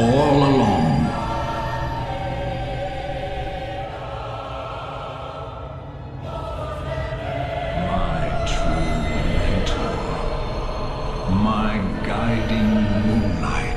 all along. My true mentor. My guiding moonlight.